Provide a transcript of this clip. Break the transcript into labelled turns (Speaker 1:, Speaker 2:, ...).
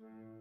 Speaker 1: Mm-hmm.